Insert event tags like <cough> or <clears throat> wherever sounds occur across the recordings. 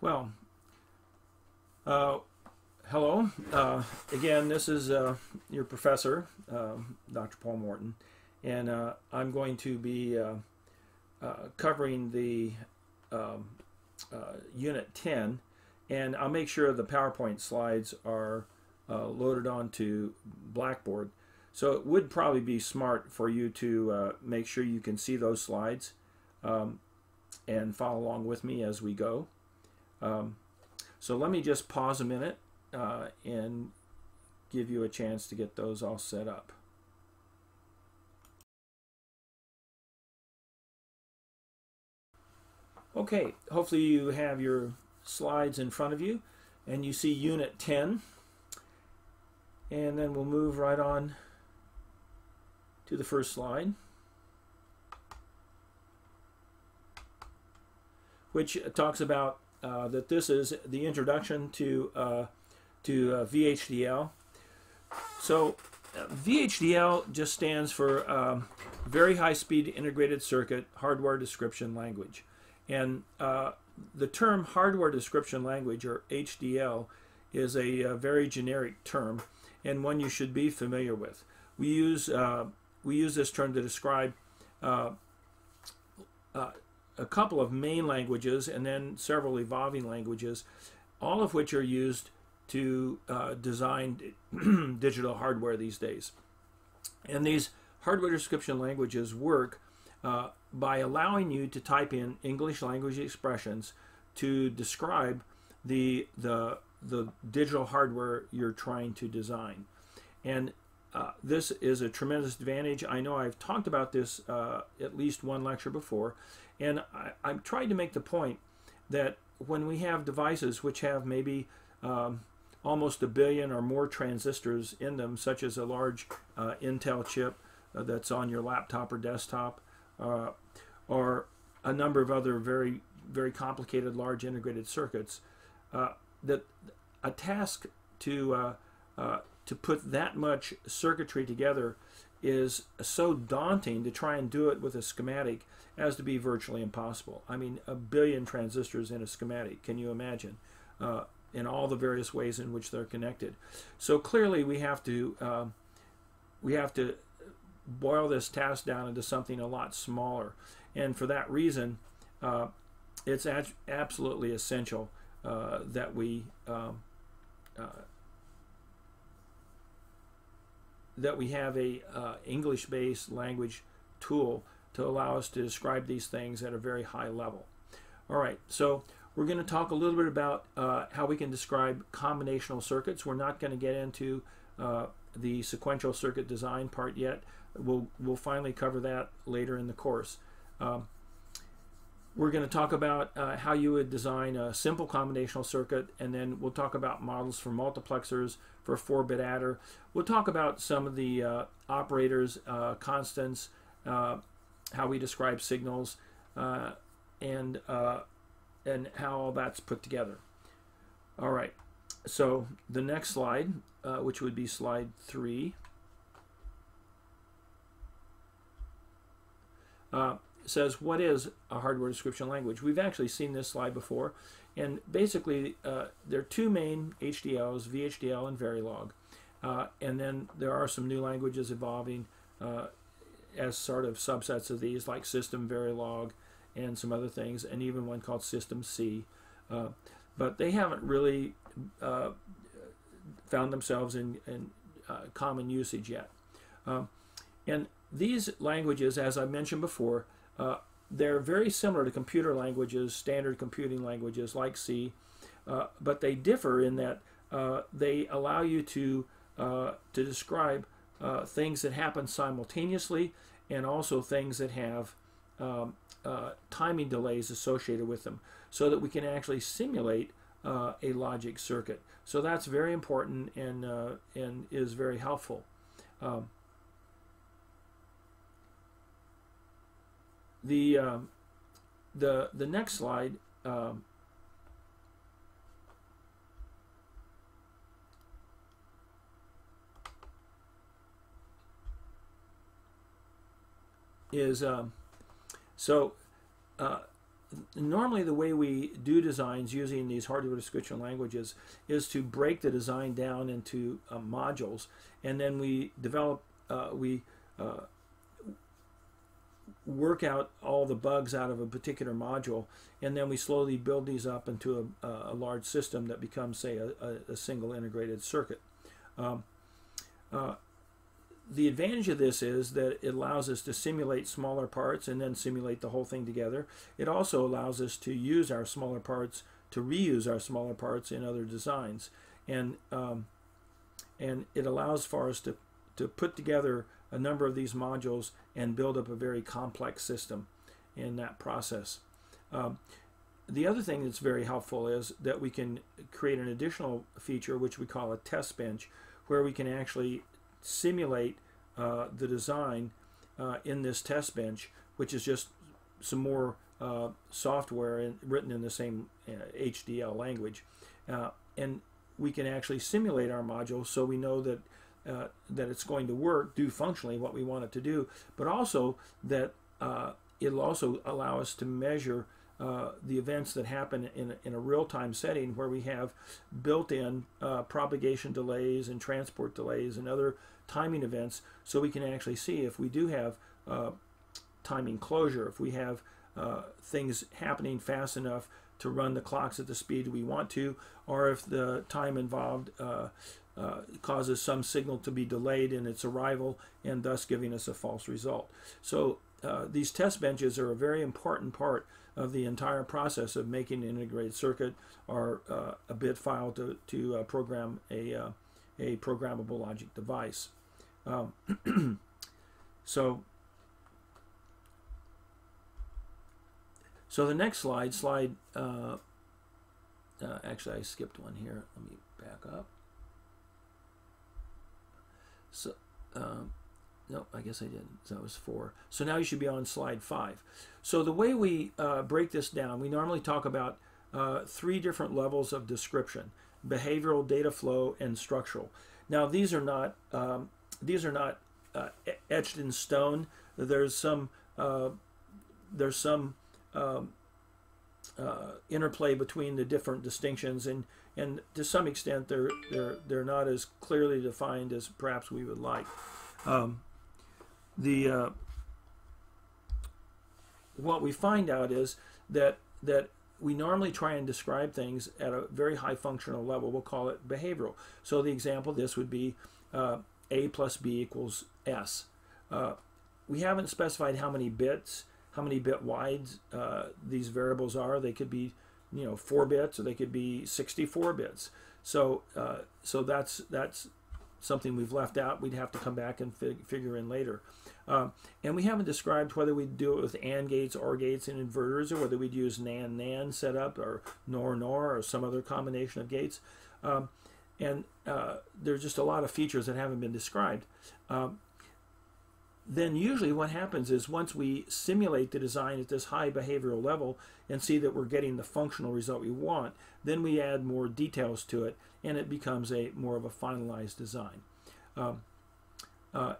Well, uh, hello. Uh, again, this is uh, your professor, um, Dr. Paul Morton, and uh, I'm going to be uh, uh, covering the um, Unit 10, and I'll make sure the PowerPoint slides are loaded onto Blackboard. So it would probably be smart for you to make sure you can see those slides um, and follow along with me as we go. Um, so let me just pause a minute uh, and give you a chance to get those all set up. Okay, hopefully you have your slides in front of you and you see Unit 10 and then we'll move right on to the first slide. which talks about uh, that this is the introduction to uh, to uh, VHDL. So uh, VHDL just stands for um, Very High Speed Integrated Circuit Hardware Description Language, and uh, the term Hardware Description Language or HDL is a, a, uh, very generic term and one you should be familiar with. We use we use this term to describe a couple of main languages and then several evolving languages, all of which are used to uh, design <clears throat> digital hardware these days. And these hardware description languages work uh, by allowing you to type in English language expressions to describe the, the, the digital hardware you're trying to design. And uh, this is a tremendous advantage. I know I've talked about this uh, at least one lecture before, and I, I'm trying to make the point that when we have devices which have maybe um, almost a billion or more transistors in them, such as a large uh, Intel chip uh, that's on your laptop or desktop, uh, or a number of other very, very complicated large integrated circuits, uh, that a task to uh, uh, to put that much circuitry together is so daunting to try and do it with a schematic as to be virtually impossible. I mean, a billion transistors in a schematic, can you imagine? Uh, in all the various ways in which they're connected. So clearly we have to uh, we have to boil this task down into something a lot smaller. And for that reason, uh, it's absolutely essential uh, that we um, uh, that we have a uh, English-based language tool to allow us to describe these things at a very high level. All right, so we're going to talk a little bit about uh, how we can describe combinational circuits. We're not going to get into uh, the sequential circuit design part yet. We'll, we'll finally cover that later in the course. Um, we're going to talk about uh, how you would design a simple combinational circuit, and then we'll talk about models for multiplexers, for a 4-bit adder. We'll talk about some of the uh, operators, uh, constants, uh, how we describe signals, uh, and, uh, and how all that's put together. All right, so the next slide, which would be slide 3, uh, says what is a hardware description language. We've actually seen this slide before, and basically uh, there are two main HDLs, VHDL and Verilog, uh, and then there are some new languages evolving uh, as sort of subsets of these, like System Verilog and some other things, and even one called System C. Uh, but they haven't really uh, found themselves in, in uh, common usage yet. Um, and these languages, as I mentioned before, uh, they're very similar to computer languages, standard computing languages like C, uh, but they differ in that uh, they allow you to uh, to describe uh, things that happen simultaneously and also things that have um, timing delays associated with them, so that we can actually simulate a logic circuit. So that's very important and and is very helpful. Um, The um, the the next slide um, is um, so uh, normally, the way we do designs using these hardware description languages is to break the design down into uh, modules, and then we develop, uh, we uh, work out all the bugs out of a particular module, and then we slowly build these up into a, a large system that becomes, say, a, a single integrated circuit. Um, uh, the advantage of this is that it allows us to simulate smaller parts and then simulate the whole thing together. It also allows us to use our smaller parts to reuse our smaller parts in other designs, and um, and it allows for us to to put together a number of these modules and build up a very complex system in that process. Um, the other thing that's very helpful is that we can create an additional feature which we call a test bench where we can actually simulate uh, the design uh, in this test bench, which is just some more uh, software in, written in the same HDL uh, language. Uh, and we can actually simulate our module so we know that uh, that it's going to work, do functionally what we want it to do, but also that it'll also allow us to measure uh, the events that happen in, in a real-time setting where we have built-in uh, propagation delays and transport delays and other timing events so we can actually see if we do have uh, timing closure, if we have uh, things happening fast enough to run the clocks at the speed we want to, or if the time involved uh, causes some signal to be delayed in its arrival and thus giving us a false result. So these test benches are a very important part of the entire process of making an integrated circuit or uh, a bit file to, to uh, program a, uh, a programmable logic device. Um, <clears throat> so, so the next slide, slide, uh, uh, actually I skipped one here. Let me back up. So, um, no, I guess I didn't. That was four. So now you should be on slide five. So the way we uh, break this down, we normally talk about uh, three different levels of description: behavioral, data flow, and structural. Now these are not um, these are not uh, etched in stone. There's some uh, there's some um, uh, interplay between the different distinctions, and and to some extent they're they're they're not as clearly defined as perhaps we would like. Um, the uh, what we find out is that that we normally try and describe things at a very high functional level. We'll call it behavioral. So the example this would be uh, a plus b equals s. Uh, we haven't specified how many bits, how many bit wides uh, these variables are. They could be, you know, four bits or they could be 64 bits. So uh, so that's that's something we've left out. We'd have to come back and fig figure in later. Um, and we haven't described whether we'd do it with AND gates, OR gates, and inverters, or whether we'd use NAND NAND setup, or NOR NOR, or some other combination of gates. Um, and uh, there's just a lot of features that haven't been described. Um, then usually what happens is once we simulate the design at this high behavioral level and see that we're getting the functional result we want, then we add more details to it and it becomes a more of a finalized design. Um, uh,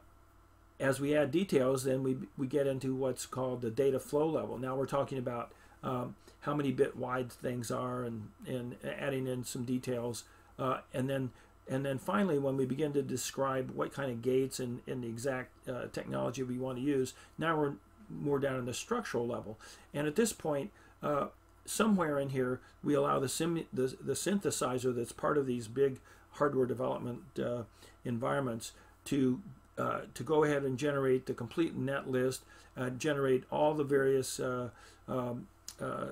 as we add details, then we, we get into what's called the data flow level. Now we're talking about um, how many bit wide things are and, and adding in some details. Uh, and then and then finally, when we begin to describe what kind of gates and, and the exact uh, technology we want to use, now we're more down in the structural level. And at this point, uh, somewhere in here, we allow the, the, the synthesizer that's part of these big hardware development uh, environments to uh, to go ahead and generate the complete net list, uh, generate all the various uh, um, uh,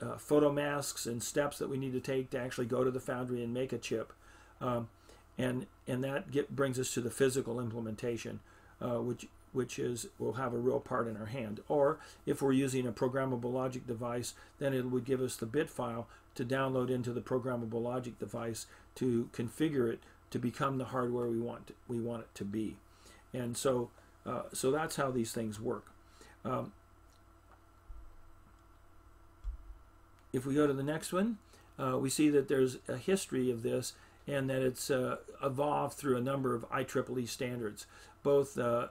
uh, photo masks and steps that we need to take to actually go to the foundry and make a chip. Um, and and that get, brings us to the physical implementation, which which is will have a real part in our hand. Or if we're using a programmable logic device, then it would give us the bit file to download into the programmable logic device to configure it to become the hardware we want we want it to be. And so, uh, so that's how these things work. Um, if we go to the next one, uh, we see that there's a history of this and that it's uh, evolved through a number of IEEE standards. Both uh,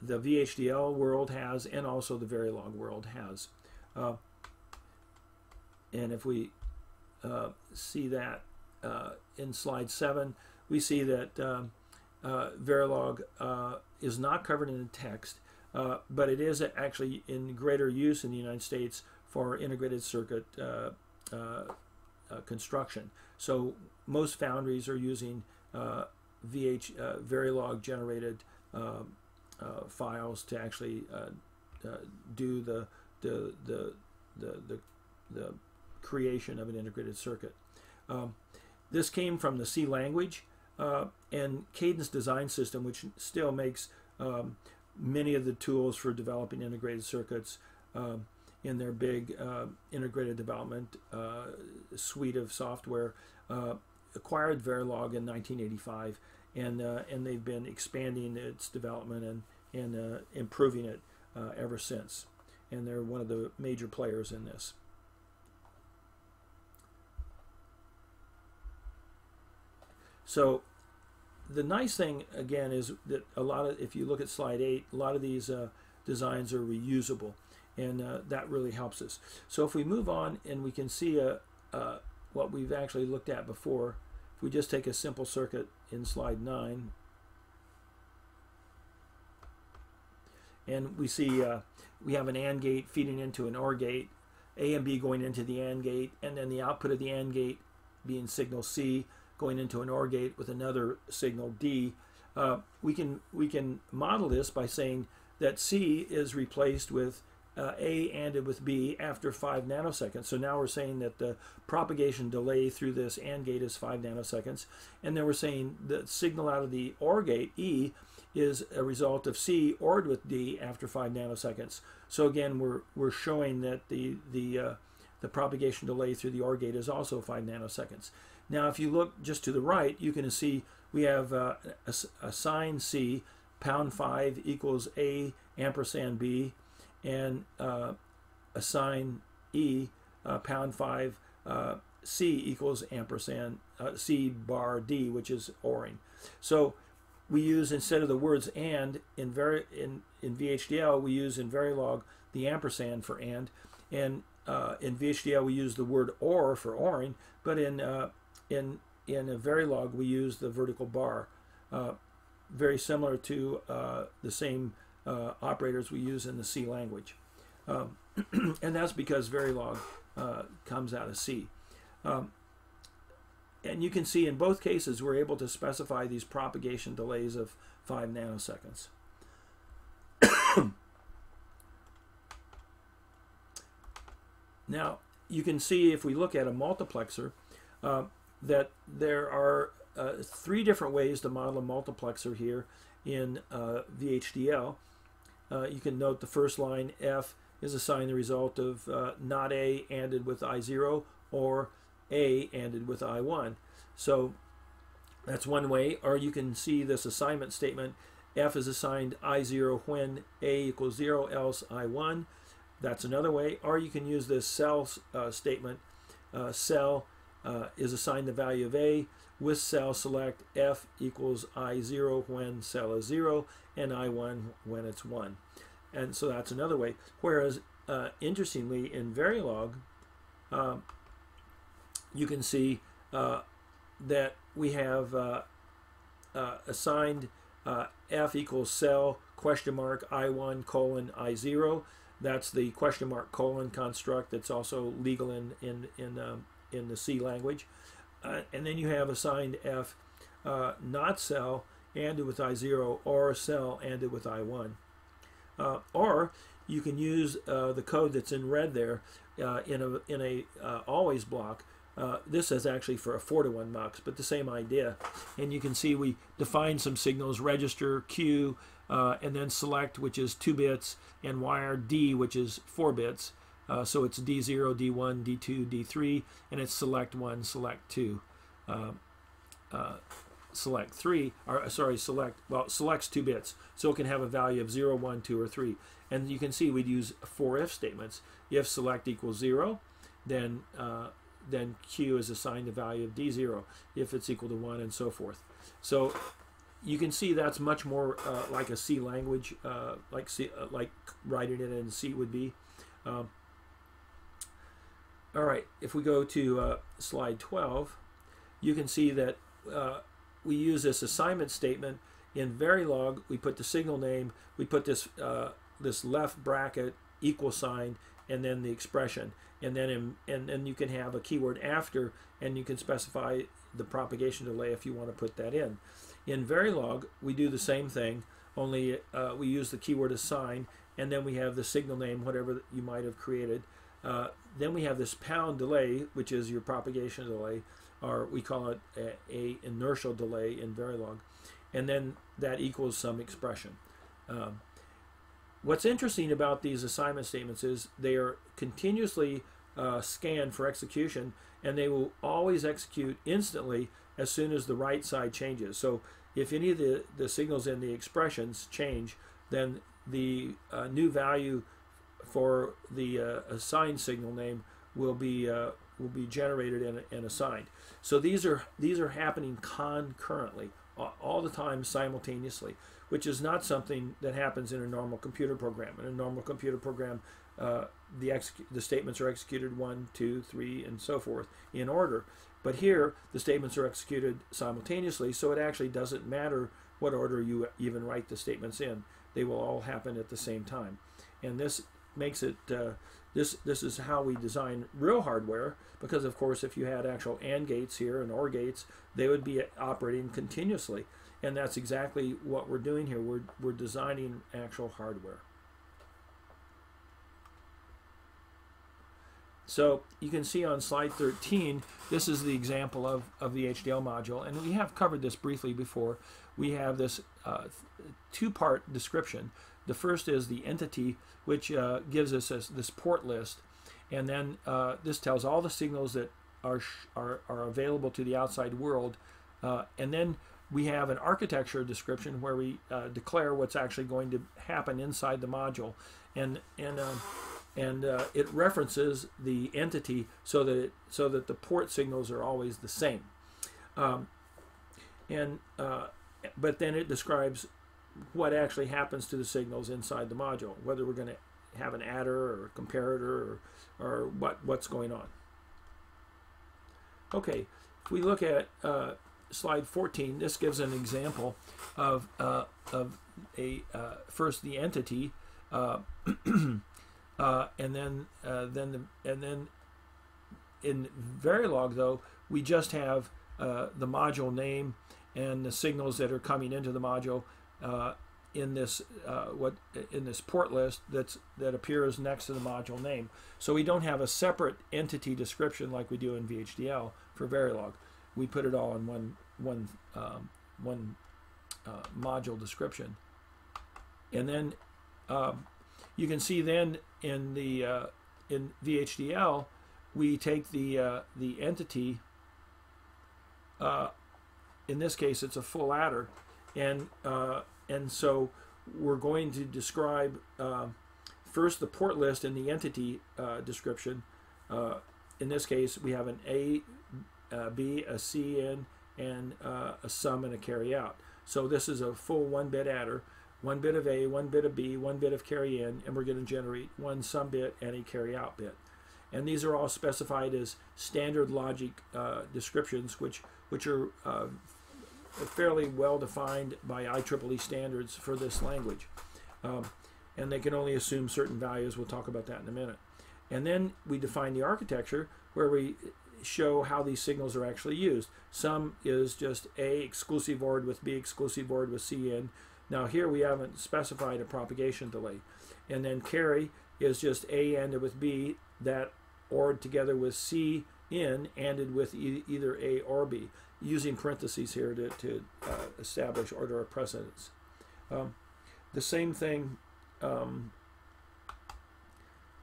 the VHDL world has and also the Verilog world has. Uh, and if we uh, see that uh, in slide seven, we see that um, uh, Verilog is not covered in the text, but it is actually in greater use in the United States for integrated circuit construction. So most foundries are using VH Verilog generated um, files to actually do the the the the, the, the creation of an integrated circuit. Um, this came from the C language uh, and Cadence Design System, which still makes um, many of the tools for developing integrated circuits um, in their big uh, integrated development uh, suite of software, uh, acquired Verilog in 1985, and uh, and they've been expanding its development and and uh, improving it ever since. And they're one of the major players in this. So the nice thing again is that a lot of if you look at slide eight, a lot of these uh, designs are reusable, and uh, that really helps us. So if we move on and we can see a, uh, uh, what we've actually looked at before, if we just take a simple circuit in slide nine, and we see uh, we have an AND gate feeding into an OR gate, A and B going into the AND gate, and then the output of the AND gate being signal C going into an OR gate with another signal D. Uh, we can we can model this by saying that C is replaced with uh, A ANDed with B after 5 nanoseconds. So now we're saying that the propagation delay through this AND gate is 5 nanoseconds. And then we're saying the signal out of the OR gate, E, is a result of C ORed with D after 5 nanoseconds. So again, we're, we're showing that the, the, uh, the propagation delay through the OR gate is also 5 nanoseconds. Now, if you look just to the right, you can see we have uh, a, a sign C, pound 5 equals A ampersand B, and uh, a sign E, uh, pound 5 uh, C equals ampersand uh, C bar D, which is ORing. So we use, instead of the words AND, in, very, in, in VHDL, we use in Verilog the ampersand for AND, and uh, in VHDL we use the word OR for ORing, but in in in a Verilog we use the vertical bar, uh, very similar to uh, the same uh, operators we use in the C language, um, <clears throat> and that's because Verilog uh, comes out of C. Um, and you can see in both cases we're able to specify these propagation delays of 5 nanoseconds. <coughs> now you can see if we look at a multiplexer, uh, that there are uh, three different ways to model a multiplexer here in uh, VHDL. Uh, you can note the first line F is assigned the result of uh, not A ANDed with I0 or A ANDed with I1. So that's one way, or you can see this assignment statement. F is assigned I0 when A equals 0, else I1. That's another way, or you can use this cell uh, statement, uh, cell uh, is assigned the value of A with cell select F equals I0 when cell is 0 and I1 when it's 1. And so that's another way. Whereas, uh, interestingly, in Verilog, uh, you can see uh, that we have uh, uh, assigned F equals cell question mark I1 colon I0. That's the question mark colon construct that's also legal in, in, in um, in the C language. Uh, and then you have assigned F uh, not cell ANDed with I0 or cell ANDed with I1. Uh, or you can use uh, the code that's in red there uh, in a, in a uh, always block. this is actually for a 4 to 1 mux, but the same idea. And you can see we define some signals, register, Q, and then select, which is 2 bits, and wire D, which is 4 bits. Uh, so it's D0, D1, D2, D3, and it's select 1, select 2. Uh, uh, select 3, or uh, sorry, select, well, selects 2 bits. So it can have a value of 0, 1, 2, or 3. And you can see we'd use four if statements. If select equals 0, then, uh, then Q is assigned the value of D0. If it's equal to 1, and so forth. So you can see that's much more uh, like a C language, like C, like writing it in C would be. Um, All right, if we go to uh, slide 12, you can see that uh, we use this assignment statement in Verilog. We put the signal name, we put this uh, this left bracket equal sign, and then the expression, and then in, and then you can have a keyword after, and you can specify the propagation delay if you want to put that in. In Verilog, we do the same thing, only uh, we use the keyword assign, and then we have the signal name, whatever you might have created. Uh, then we have this pound delay, which is your propagation delay, or we call it a, a inertial delay in Verilog, and then that equals some expression. Um, what's interesting about these assignment statements is they are continuously uh, scanned for execution, and they will always execute instantly as soon as the right side changes. So if any of the, the signals in the expressions change, then the uh, new value for the uh, assigned signal name will be uh, will be generated and, and, assigned. So these are these are happening concurrently, all the time simultaneously, which is not something that happens in a normal computer program. In a normal computer program, uh, the the statements are executed one, two, three, and so forth in order. But here, the statements are executed simultaneously, so it actually doesn't matter what order you even write the statements in. They will all happen at the same time. And this makes it uh, this this is how we design real hardware because of course if you had actual AND gates here and OR gates they would be operating continuously. And that's exactly what we're doing here. We're, we're designing actual hardware. So you can see on slide 13 this is the example of, of the HDL module. And we have covered this briefly before. We have this uh, two-part description the first is the entity, which uh, gives us a, this port list, and then uh, this tells all the signals that are, are, are available to the outside world. Uh, and then we have an architecture description where we uh, declare what's actually going to happen inside the module, and and um, and uh, it references the entity so that it, so that the port signals are always the same. Um, and uh, but then it describes what actually happens to the signals inside the module, whether we're going to have an adder or a comparator or, or what, what's going on. Okay, if we look at uh, slide 14, this gives an example of, uh, of a uh, first the entity, uh, <clears throat> uh, and then uh, then the, and then in Verilog though we just have the module name and the signals that are coming into the module uh, in this uh, what in this port list that's that appears next to the module name. So we don't have a separate entity description like we do in VHDL for Verilog. We put it all in one one um, one uh, module description, and then um, you can see then in the uh, in VHDL we take the uh, the entity. Uh, in this case, it's a full adder and uh, and so we're going to describe uh, first the port list and the entity uh, description. Uh, in this case, we have an A, a B, a C in, and uh, a sum and a carry out. So this is a full one bit adder, one bit of A, one bit of B, one bit of carry in, and we're going to generate one sum bit and a carry out bit. And these are all specified as standard logic uh, descriptions, which which are fairly well defined by IEEE standards for this language. Um, and they can only assume certain values. We'll talk about that in a minute. And then we define the architecture where we show how these signals are actually used. Sum is just A exclusive ORed with B exclusive ORed with C in. Now here we haven't specified a propagation delay. And then carry is just A ANDed with B that ORed together with C in ANDed with e either A or B using parentheses here to, to uh, establish order of precedence. Um, the same thing, um,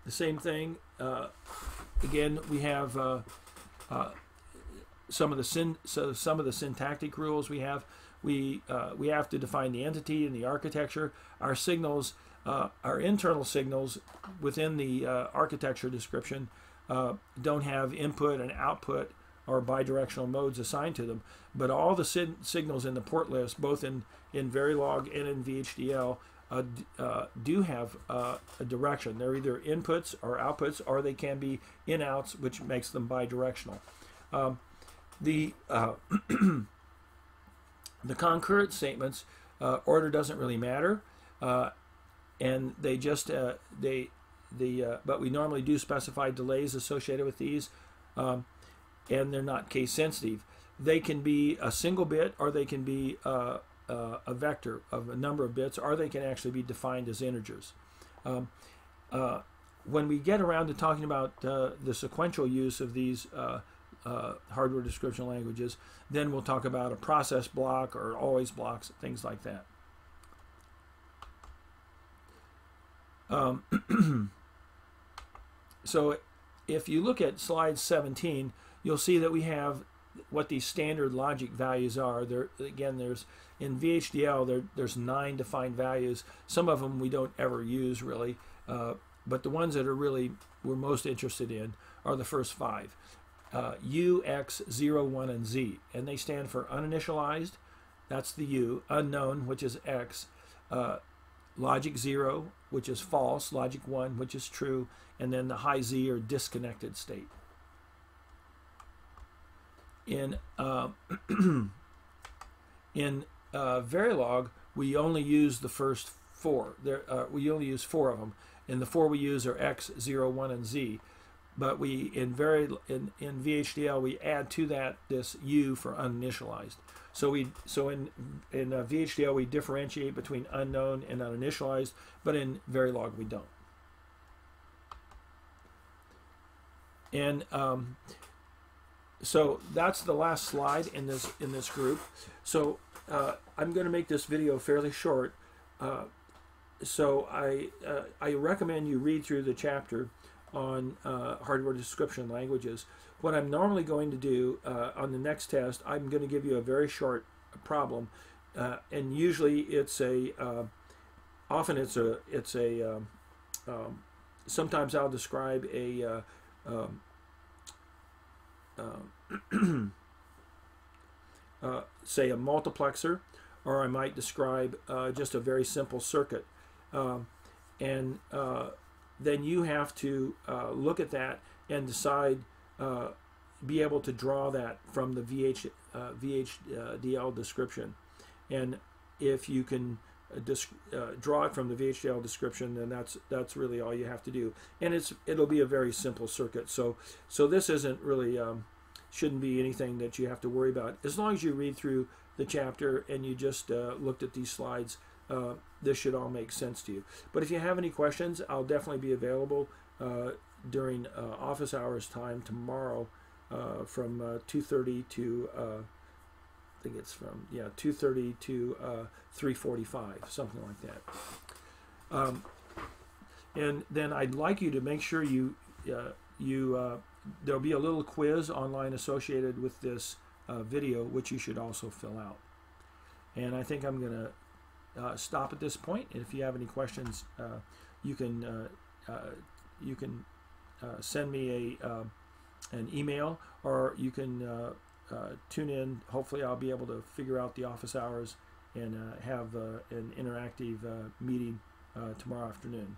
the same thing, uh, again, we have uh, uh some of the syn so some of the syntactic rules we have. We, uh, we have to define the entity and the architecture. Our signals, uh, our internal signals within the architecture description don't have input and output or bidirectional modes assigned to them. But all the signals in the port list, both in, in Verilog and in VHDL, uh, uh, do have uh, a direction. They're either inputs or outputs, or they can be in outs, which makes them bidirectional. Um, the uh, <clears throat> the concurrent statements uh, order doesn't really matter, uh, and they just they the but we normally do specify delays associated with these, um, and they're not case sensitive. They can be a single bit, or they can be uh, uh, a vector of a number of bits, or they can actually be defined as integers. Um, uh, when we get around to talking about uh, the sequential use of these hardware description languages, then we'll talk about a process block or always blocks, things like that. Um, <clears throat> so if you look at slide 17, you'll see that we have what these standard logic values are. There again, there's in VHDL there, there's nine defined values. Some of them we don't ever use really, uh, but the ones that are really we're most interested in are the first five. Uh, U, X, 0, 1, and Z. And they stand for uninitialized, that's the U, unknown, which is X, uh, logic 0, which is false, logic 1, which is true, and then the high Z or disconnected state. In, uh, <clears throat> in uh, Verilog, we only use the first four. There, uh, we only use four of them. And the four we use are X, 0, 1, and Z but we in very in, in VHDL we add to that this U for uninitialized. So we so in in uh, VHDL we differentiate between unknown and uninitialized, but in Verilog we don't. And um, so that's the last slide in this in this group. So uh, I'm going to make this video fairly short. Uh, so I uh, I recommend you read through the chapter on uh, hardware description languages. What I'm normally going to do uh, on the next test, I'm going to give you a very short problem, uh, and usually it's a, often it's a, it's a, um, um, sometimes I'll describe a, um, um <clears throat> uh, say a multiplexer, or I might describe just a very simple circuit. Um, and then you have to uh, look at that and decide, uh, be able to draw that from the VH, uh, VHDL description. And if you can uh, uh, draw it from the VHDL description, then that's that's really all you have to do. And it's it'll be a very simple circuit. So so this isn't really um, shouldn't be anything that you have to worry about as long as you read through the chapter and you just uh, looked at these slides uh, this should all make sense to you. But if you have any questions, I'll definitely be available uh, during uh, office hours time tomorrow uh, from 2.30 uh, to, uh, I think it's from, yeah, 2.30 to 3.45, something like that. Um, and then I'd like you to make sure you, you there'll be a little quiz online associated with this video, which you should also fill out. And I think I'm going to uh, stop at this point. And if you have any questions, uh, you can uh, uh you can uh, send me a an email or you can uh, tune in. Hopefully, I'll be able to figure out the office hours and have an interactive meeting tomorrow afternoon.